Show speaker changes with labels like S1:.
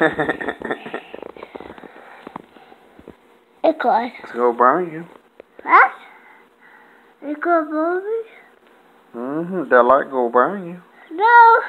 S1: it could.
S2: Let's go burn you.
S1: What? It could burn me?
S2: Mm-hmm. That light go burn you.
S1: No.